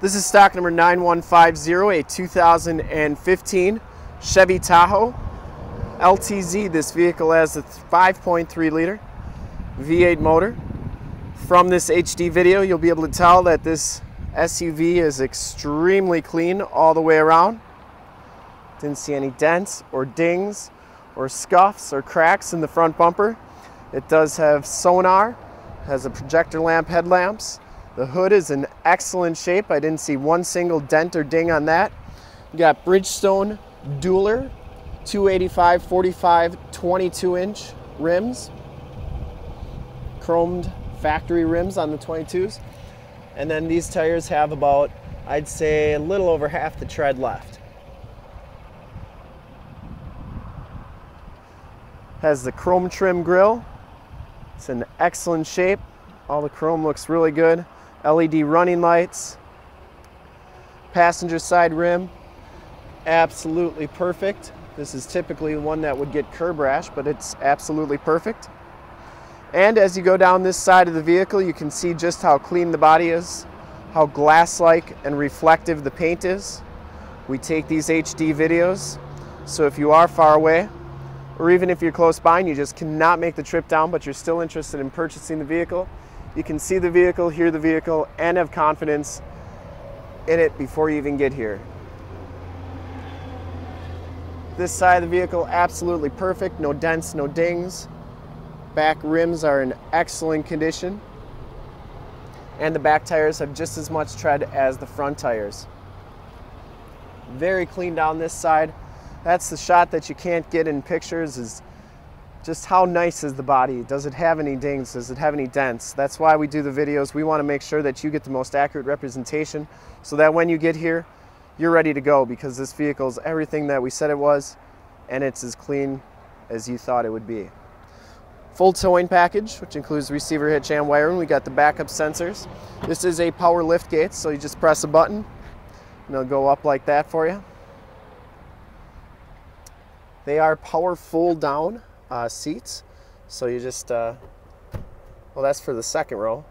This is stock number 9150, a 2015 Chevy Tahoe LTZ. This vehicle has a 5.3 liter V8 motor. From this HD video, you'll be able to tell that this SUV is extremely clean all the way around. Didn't see any dents or dings or scuffs or cracks in the front bumper. It does have sonar, has a projector lamp headlamps, the hood is in excellent shape. I didn't see one single dent or ding on that. You got Bridgestone Dueler 285 45 22 inch rims, chromed factory rims on the 22s. And then these tires have about, I'd say, a little over half the tread left. Has the chrome trim grille. It's in excellent shape. All the chrome looks really good. LED running lights, passenger side rim, absolutely perfect. This is typically one that would get curb rash, but it's absolutely perfect. And as you go down this side of the vehicle, you can see just how clean the body is, how glass-like and reflective the paint is. We take these HD videos, so if you are far away, or even if you're close by and you just cannot make the trip down, but you're still interested in purchasing the vehicle, you can see the vehicle, hear the vehicle, and have confidence in it before you even get here. This side of the vehicle, absolutely perfect. No dents, no dings. Back rims are in excellent condition. And the back tires have just as much tread as the front tires. Very clean down this side. That's the shot that you can't get in pictures is just how nice is the body? Does it have any dings? Does it have any dents? That's why we do the videos. We want to make sure that you get the most accurate representation so that when you get here, you're ready to go because this vehicle is everything that we said it was and it's as clean as you thought it would be. Full towing package, which includes receiver hitch and wiring. We got the backup sensors. This is a power lift gate, so you just press a button and it'll go up like that for you. They are power fold down uh, seats. So you just, uh, well, that's for the second row.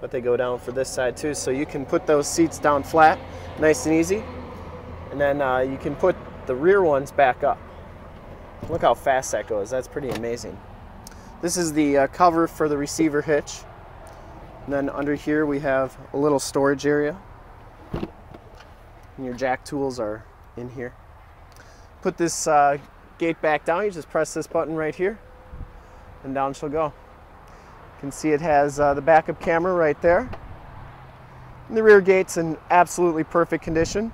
But they go down for this side too. So you can put those seats down flat, nice and easy. And then uh, you can put the rear ones back up. Look how fast that goes. That's pretty amazing. This is the uh, cover for the receiver hitch. And then under here we have a little storage area. And your jack tools are in here. Put this uh, gate back down, you just press this button right here and down she'll go. You can see it has uh, the backup camera right there. And the rear gate's in absolutely perfect condition.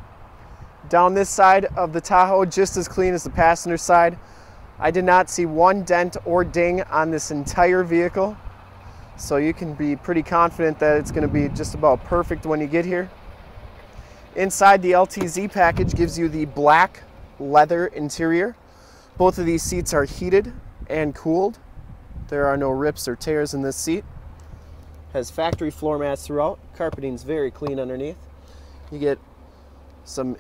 Down this side of the Tahoe, just as clean as the passenger side. I did not see one dent or ding on this entire vehicle. So you can be pretty confident that it's gonna be just about perfect when you get here. Inside the LTZ package gives you the black leather interior. Both of these seats are heated and cooled. There are no rips or tears in this seat. Has factory floor mats throughout. Carpeting's very clean underneath. You get some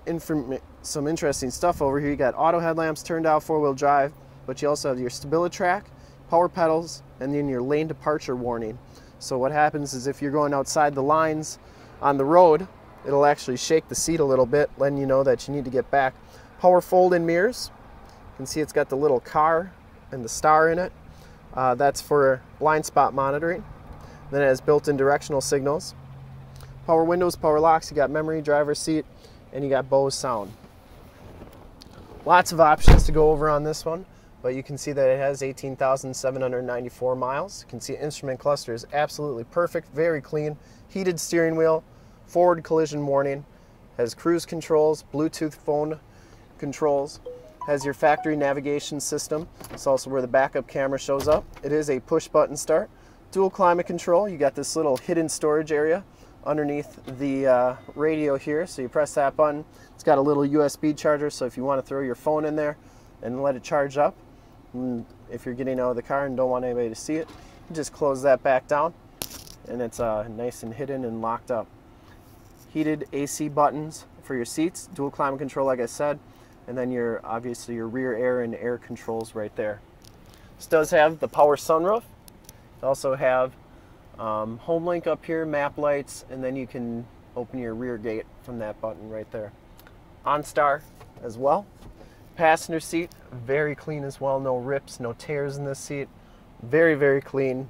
some interesting stuff over here. You got auto headlamps turn dial four-wheel drive, but you also have your StabiliTrak, power pedals, and then your lane departure warning. So what happens is if you're going outside the lines on the road, it'll actually shake the seat a little bit, letting you know that you need to get back. Power fold-in mirrors, you can see it's got the little car and the star in it. Uh, that's for blind spot monitoring. Then it has built-in directional signals. Power windows, power locks, you got memory, driver seat, and you got Bose sound. Lots of options to go over on this one, but you can see that it has 18,794 miles. You can see instrument cluster is absolutely perfect, very clean, heated steering wheel, forward collision warning, has cruise controls, Bluetooth phone controls, has your factory navigation system. It's also where the backup camera shows up. It is a push button start. Dual climate control. You got this little hidden storage area underneath the uh, radio here. So you press that button. It's got a little USB charger. So if you want to throw your phone in there and let it charge up, and if you're getting out of the car and don't want anybody to see it, just close that back down and it's uh, nice and hidden and locked up. Heated AC buttons for your seats, dual climate control like I said, and then your obviously your rear air and air controls right there. This does have the power sunroof. It also have Um, HomeLink up here, map lights, and then you can open your rear gate from that button right there. OnStar as well. Passenger seat, very clean as well. No rips, no tears in this seat. Very, very clean.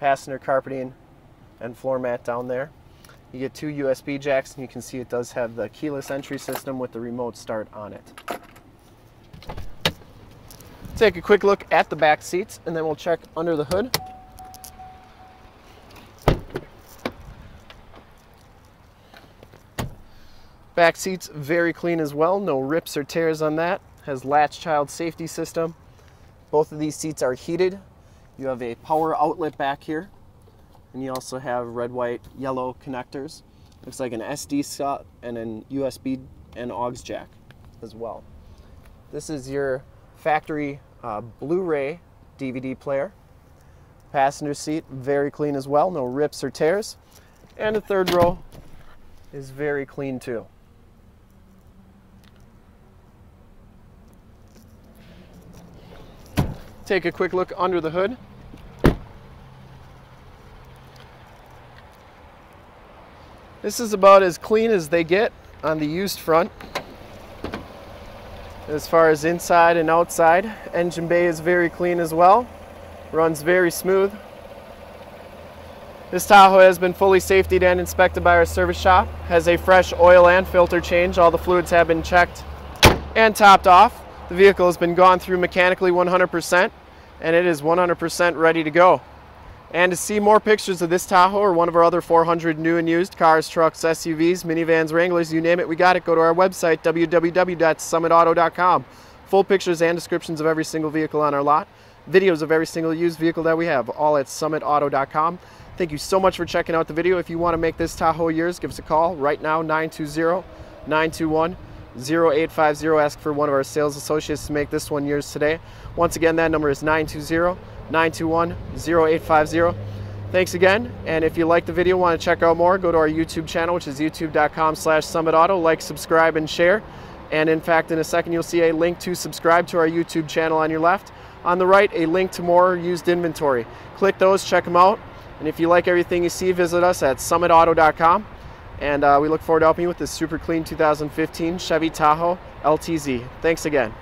Passenger carpeting and floor mat down there. You get two USB jacks, and you can see it does have the keyless entry system with the remote start on it. Take a quick look at the back seats, and then we'll check under the hood. Back seats very clean as well, no rips or tears on that. Has latch child safety system. Both of these seats are heated. You have a power outlet back here. And you also have red, white, yellow connectors. Looks like an SD slot and an USB and aux jack as well. This is your factory uh, Blu-ray DVD player. Passenger seat, very clean as well, no rips or tears. And the third row is very clean too. Take a quick look under the hood. This is about as clean as they get on the used front. As far as inside and outside, engine bay is very clean as well. Runs very smooth. This Tahoe has been fully safetied and inspected by our service shop. Has a fresh oil and filter change. All the fluids have been checked and topped off. The vehicle has been gone through mechanically 100% and it is 100% ready to go. And to see more pictures of this Tahoe or one of our other 400 new and used cars, trucks, SUVs, minivans, Wranglers, you name it, we got it. Go to our website, www.summitauto.com. Full pictures and descriptions of every single vehicle on our lot. Videos of every single used vehicle that we have, all at summitauto.com. Thank you so much for checking out the video. If you want to make this Tahoe yours, give us a call right now, 920 921 0850. Ask for one of our sales associates to make this one yours today. Once again, that number is 920 921 0850. Thanks again, and if you like the video, want to check out more, go to our YouTube channel, which is youtube.com slash summitauto. Like, subscribe, and share. And in fact, in a second, you'll see a link to subscribe to our YouTube channel on your left. On the right, a link to more used inventory. Click those, check them out. And if you like everything you see, visit us at summitauto.com. And uh, we look forward to helping you with this super clean 2015 Chevy Tahoe LTZ. Thanks again.